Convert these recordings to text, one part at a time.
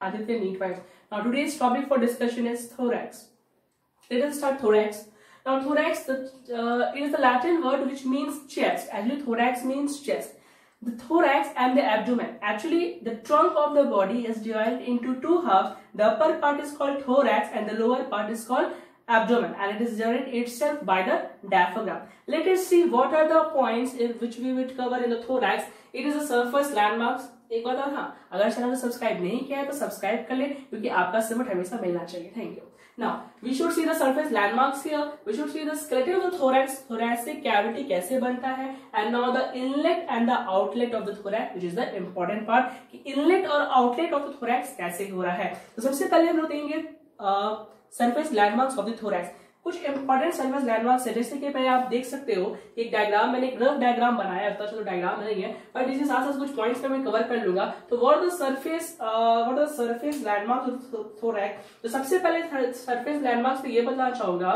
Aditya NEET Now today's topic for discussion is thorax. Let us start thorax. Now thorax the, uh, is the Latin word which means chest. Actually thorax means chest. The thorax and the abdomen. Actually the trunk of the body is divided into two halves. The upper part is called thorax and the lower part is called abdomen and it is divided itself by the diaphragm. Let us see what are the points in which we will cover in the thorax. It is a surface landmarks एक बात और हाँ अगर channel को subscribe नहीं किया है तो सब्सक्राइब कर ले, क्योंकि आपका सिमट हमेशा मिलना चाहिए। थैंक यू ना we should see the surface landmark we should see dilative thoracic cavity कैसे बनता है? And now the inlet and the outlet of the thorax which is the important part की इनलेट और आउटलेट ऑफ़ द थोरैक्स कैसे हो रहा है? तो सबसे पहले हम लोग देंगे surface landmark of the thorax कुछ इंपॉर्टेंट सर्विस लैंडमार्क है जैसे कि पहले आप देख सकते हो एक डायग्राम मैंने एक रफ डायग्राम बनाया था चलो डायग्राम नहीं है बट इसके साथ साथ कुछ पॉइंट्स पे मैं कवर कर लूँगा। तो what the surface what the surface landmark thorax तो सबसे पहले सरफेस लैंडमार्क पे ये बताना चाहूँगा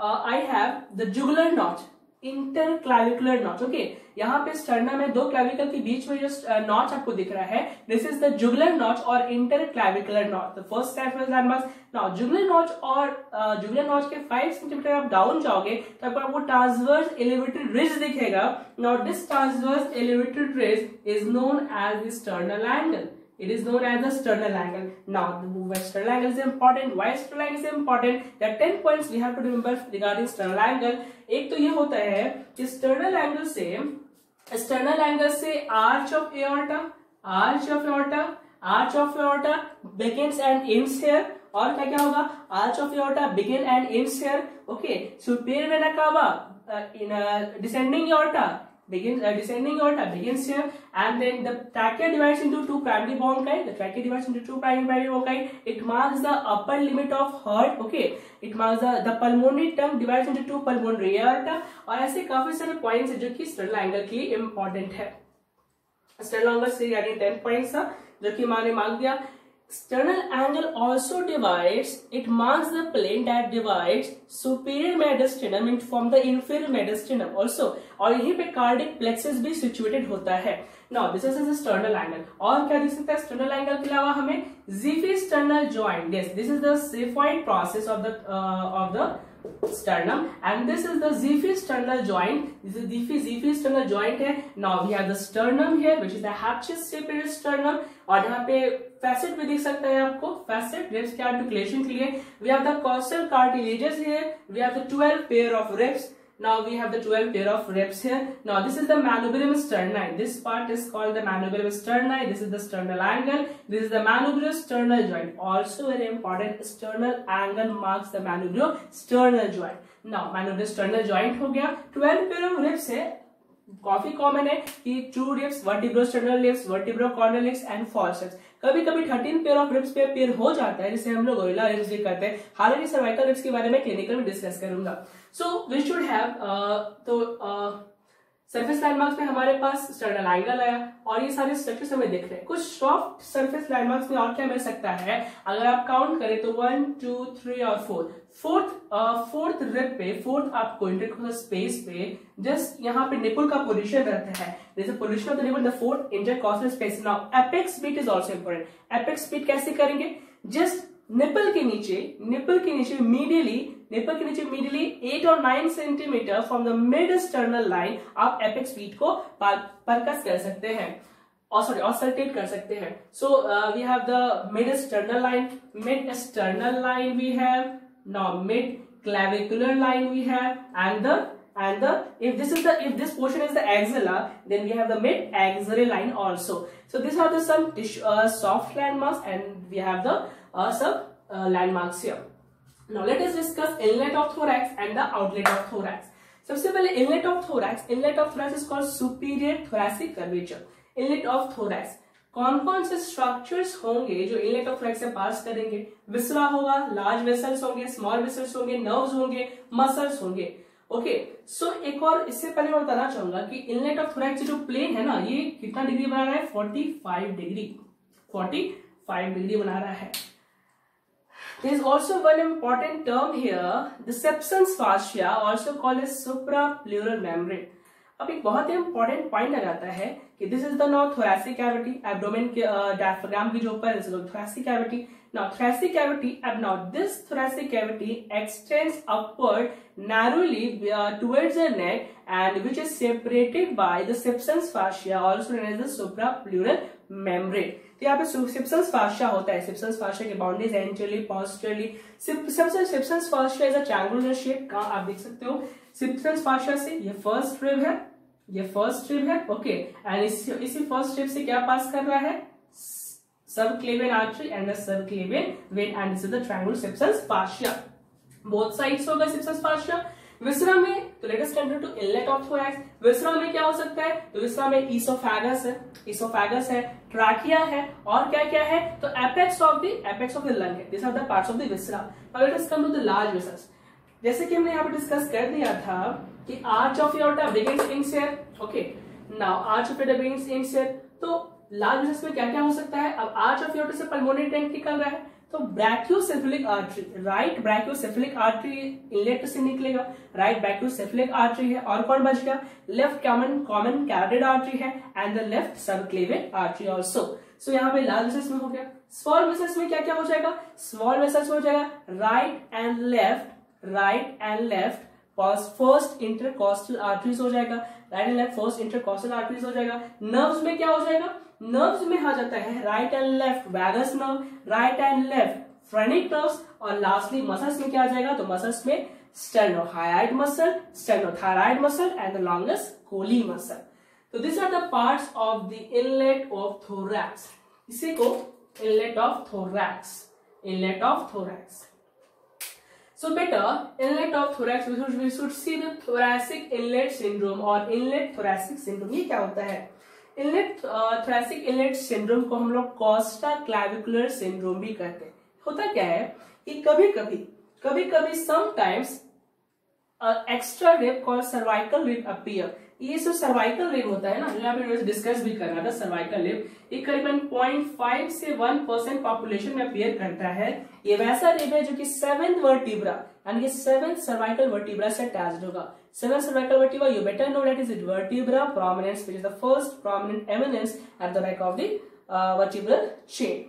I have the jugular notch inter clavicular notch okay यहाँ पे स्टर्नम में दो क्लाविकल के बीच में जो नॉच आपको दिख रहा है this is the jugular notch और inter clavicular notch the first landmark now jugular notch और जुगुलर नॉच के फाइव सेंटीमीटर आप डाउन जाओगे तो आपको आपको ट्रांसवर्स एलिवेटेड रिज दिखेगा। Now this transverse elevated ridge is known as the sternal angle It is known as the sternal angle. Now, the sternal angle is important. Why sternal angle is important? There are 10 points we have to remember regarding sternal angle. एक तो ये होता है कि sternal angle से sternal angle से arch of aorta, arch of aorta, arch of aorta begins and ends here. और क्या क्या होगा arch of aorta begin and ends here. Okay, superior vena cava uh, in uh, begins uh, descending aorta begins here and then the trachea divides into two primary bronchi the trachea divides into two primary bronchi it marks the upper limit of heart okay it marks the the pulmonary tongue divides into two pulmonary aorta और ऐसे काफ़ी सारे points है जो कि sternal angle के लिए important है स्टर्नल एंगल से यानी टेन पॉइंट्स जो कि माने मांग दिया Sternal angle also divides, it marks the plane that divides superior mediastinum from the inferior mediastinum also. और यहीं पे cardiac plexus भी situated होता है. Now this is the sternal angle. और क्या दिख सकता है external angle के अलावा हमें Xiphisternal joint. Yes, this is the xiphoid process of the uh, of the sternum and this is the xiphisternal joint this is the xiphisternal joint है now we have the sternum here which is the hatchet shaped sternum और यहाँ पे facet भी दिख सकता है आपको facet ribs के articulation के लिए we have the costal cartilages here we have the 12 pair of ribs Now we have the 12 pair of ribs here. Now this is the manubrium sterni. This part is called the manubrium sterni. This is the sternal angle. This is the manubrium sternal joint. Also very important, sternal angle marks the manubrium sternal joint. Now manubrium sternal joint हो गया 12 pair of ribs है काफ़ी common है कि two ribs vertebro sternal ribs vertebro corner ribs and forceps कभी कभी thirteen pair of ribs पे pair हो जाता है, जिसे हम लोग गोरिला रिप्स भी कहते हैं। हालाँकि सर्वाइकल रिप्स के बारे में क्लिनिकल में डिस्कस करूँगा। सो वी शुड हैव तो सरफेस लैंडमार्क्स में हमारे पास स्टर्नल एंगल आया और ये सारे स्ट्रक्चर्स हमें दिख रहे हैं। कुछ सॉफ्ट सरफेस लैंडमार्क्स में और क्या मिल सकता है? अगर आप काउंट करें तो वन टू थ्री और फोर फोर्थ फोर्थ रिप पे फोर्थ आपको इंटरकोलर स्पेस पे जस्ट यहाँ पे निपुल का पोजीशन रहता है। जैसे position of the nipple the fourth intercostal space now apex beat is also important apex beat कैसे करेंगे? जस्ट निपल के नीचे निपल के नीचे मीडियली निपल के नीचे मीडियली एट और nine centimetre from the mid sternal line आप एपेक्स बीट को परकस कर सकते हैं और सॉरी ऑसल्टेट कर सकते हैं so we have the mid sternal line mid sternal line we have now mid clavicular line we have and the and the if this is the if this portion is the axilla then we have the mid axillary line also so these are the some tissue, uh, soft landmarks and we have the uh, some uh, landmarks here now, let us discuss inlet of thorax and the outlet of thorax. सबसे पहले inlet of thorax. Inlet of thorax is called superior thoracic curvature. Inlet of thorax. कौन कौन से structures होंगे जो inlet of flex से पास करेंगे? Viscera होगा लार्ज वेसल्स होंगे स्मॉल वेसल्स होंगे नर्व्स होंगे मसल्स होंगे. ओके सो एक और इससे पहले मैं बताना चाहूँगा कि इनलेट ऑफ़ थोरैक्स जो प्लेन है ना, ये कितना डिग्री बना रहा है? 45 डिग्री 45 डिग्री बना रहा है. There is also one important term here, the sepsons fascia, also called as suprapleural membrane. अब एक बहुत ही इंपॉर्टेंट पॉइंट आ जाता है कि this is the now thoracic cavity abdomen के डायफ्राम की जो ऊपर is thoracic cavity now thoracic cavity अब now this thoracic cavity extends upward narrowly uh, towards the neck and which is separated by the sepsins fascia also known as the suprapleural membrane तो यहाँ पे सिप्सन्स फास्शिया होता है। Sibson's fascia की boundaries एंचुअली posteriorly Sibson's fascia is a triangular shape का आप देख सकते हो। सिप्सन्स फास्शिया से ये फ़र्स्ट रिब है। ये फ़र्स्ट स्ट्रिप है। ओके एंड इसी इसी फ़र्स्ट स्ट्रिप से क्या पास कर रहा है? Subclavian artery and the subclavian vein, and this is the triangle sepsis fascia both sides होगा sepsis fascia विसरा में तो let us to inlet of thorax viscera में क्या हो सकता है? तो विसरा में ईसोफेगस है। ईसोफेगस है, ट्राकिया है, और क्या क्या है? तो apex of the, apex of the lung है। This are the parts of the viscera now let us come to the large vessels जैसे कि हमने यहाँ पे डिस्कस कर दिया था कि arch of aorta begins in share okay now arch of aorta begins in share तो लार्ज वेसल्स में क्या क्या हो सकता है? अब आर्च ऑफ़ योटा से पल्मोनरी टैंक निकल रहा है। तो brachiocephalic artery right brachiocephalic artery inlet से निकलेगा राइट ब्रैक्योसेफलिक आर्टरी है, और कौन बच गया? Left common common carotid artery है and the left subclavian artery also so यहाँ पे लार्ज वेसल्स में हो गया। स्मॉल वेसल्स में क्या क्या हो जाएगा? स्मॉल वेसल्स में हो जाएगा right and left right and left first intercostal arteries हो जाएगा। Right and left first intercostal arteries हो जाएगा। नर्व्स में क्या हो जाएगा? नर्व्स में आ जाता है right and left vagus nerve right and left phrenic nerves और लास्टली मसल्स में क्या आ जाएगा? तो मसल्स में sternohyoid muscle sternothyroid muscle and the longus colli muscle तो this are the parts of the inlet of thorax इसी को inlet of thorax inlet of thorax inlet of thorax we should, we should see the thoracic inlet syndrome or inlet thoracic syndrome ये क्या होता है? Inlet thoracic इलेट syndrome को हम लोग Costa clavicular syndrome भी कहते हैं। होता क्या है कि कभी कभी कभी कभी समटाइम्स एक्स्ट्रा रिप और सर्वाइकल रिप अपीयर ये जो सर्वाइकल रिप होता है ना, जो यहाँ पे डिस्कस भी कर रहा था सर्वाइकल रिप ये करीबन 0.5 से 1 परसेंट पॉपुलेशन में अपियर करता है। ये वैसा रिप है जो कि सेवेंथ वर्टिब्रा यानी कि सेवेंथ सर्वाइकल वर्टिब्रा से अटैच होगा। Seven cervical vertebra you better know that is it vertebra prominens which is the first prominent eminence at the back of the vertebral chain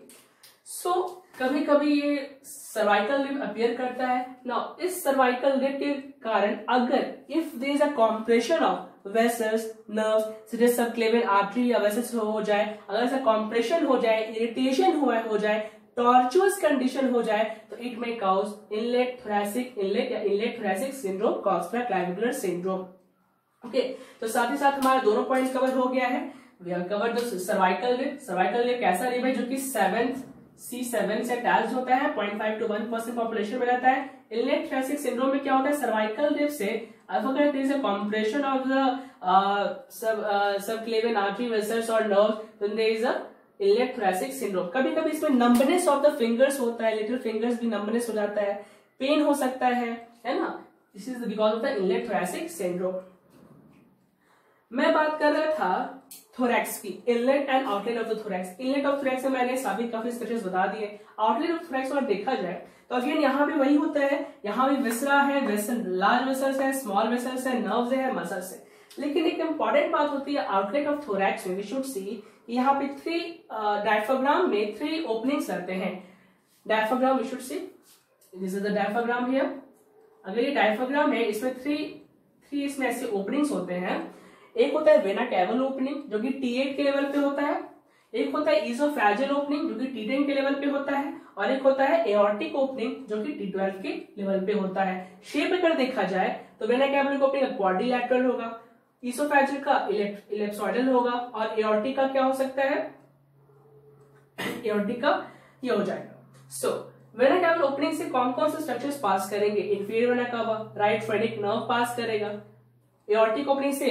so कभी कभी ये cervical lip appear करता है। ना इस cervical lip के कारण अगर if there is a compression of vessels nerve subclavian artery या वेसल्स हो जाए, अगर ऐसा कॉम्प्रेशन हो जाए इरिटेशन हुआ हो जाए टॉर्चुअस कंडीशन हो जाए तो it may cause inlet thoracic inlet या inlet thoracic syndrome costa clavicular syndrome okay तो साथ ही साथ हमारा दोनों पॉइंट कवर हो गया है। We have covered the cervical rib cervical rib कैसा लिप है? जो कि सेवेंथ सी सेवन से अटैच होता है point five to one percent population में रहता है। इनलेट थोरेसिक सिंड्रोम में क्या होता है? सर्वाइकल लिप से uh, subclavian artery vessels or nerves, then there is a इलेक्ट थोरेसिक सिंड्रोम कभी कभी इसमें नंबनेस ऑफ़ द फिंगर्स होता है लिटिल फिंगर्स भी नंबनेस हो जाता है। पेन हो सकता है है ना? This is because of the elect thoracic syndrome मैं बात कर रहा था थोरैक्स की inlet and outlet of the thorax inlet of thorax मैंने सभी काफ़ी स्ट्रक्चर्स बता दिए। आउटलेट ऑफ़ थोरैक्स अगर देखा जाए तो अगेन यहाँ भी वही होता है। यहाँ भी विसरा है लार्ज वेसल्स है स्मॉल वेसल्स है नर्व्स है मसल्स है। लेकिन एक इंपॉर्टेंट बात होती है आउटलेट ऑफ़ थोरैक्स में वी शुड सी यहाँ पे थ्री डायफोग्राम में थ्री ओपनिंग्स रहते हैं। Diaphragm we should see this is the diaphragm here अगर ये डायफोग्राम है, इसमें थ्री थ्री इसमें ऐसे ओपनिंग्स होते हैं एक होता है वेना कैवल ओपनिंग जो कि टी के लेवल पे होता है. एक होता है इजोफ्रेजिल ओपनिंग जो कि टी के लेवल पे होता है. और एक होता है एओर्टिक ओपनिंग जो कि टी के लेवल पे होता है. शेप अगर देखा जाए तो वेना कैवल ओपनिंग क्वाड्रिलैटरल होगा. इसोफेजिल का इलेप्सॉइडल होगा. और एओर्टिक का क्या हो सकता है? एओर्टिक का ये हो जाएगा. So so, vena caval opening से कौन कौन से स्ट्रक्चर्स पास करेंगे? Inferior vena cava right phrenic nerve pass करेगा. एओर्टिक ओपनिंग से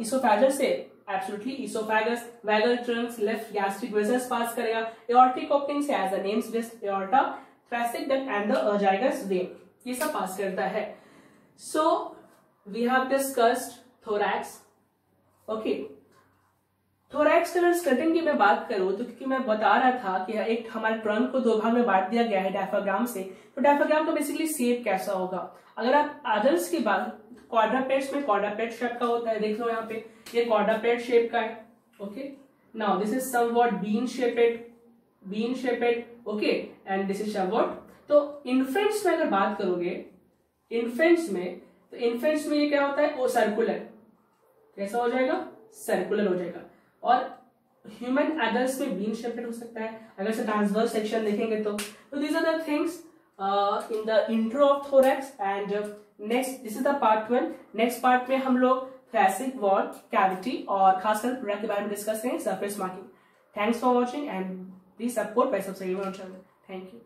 इसोफेजल से absolutely oesophagus vagal trunks left gastric vessels pass करेगा एओर्टिक ओपनिंग से as a name suggest aorta thoracic duct and the azygos vein ये सब पास करता है. So we have discussed thorax. Okay. Thorax colour skirting की मैं बात करूँ तो क्योंकि मैं बता रहा था कि एक हमारे ट्रंक को दो भाग में बांट दिया गया है डायफाग्राम से। तो डायफाग्राम का बेसिकली शेप कैसा होगा? अगर आप आदर्श की बात क्वाड्रापेट्स में क्वाड्रापेट शेप का होता है, देख लो यहाँ पे, ये क्वाड्रापेट शेप का है okay now this is somewhat bean shaped bean shaped okay and this is somewhat तो इन्फेंट्स में अगर बात करोगे इन्फेंट्स में तो इन्फेंट्स में ये क्या होता है? वो सर्कुलर कैसा हो जाएगा? सर्कुलर हो जाएगा. और ह्यूमन एडल्ट में बीन शेपेड हो सकता है। अगर से ट्रांसवर्स सेक्शन देखेंगे तो these are the things in the intro of and and next this is the part one next part में हम लोग फैसिक वॉल कैविटी और खासकर प्रोडक्ट के बारे में डिस्कस करेंगे surface marking thanks for watching and please support by subscribing channel thank you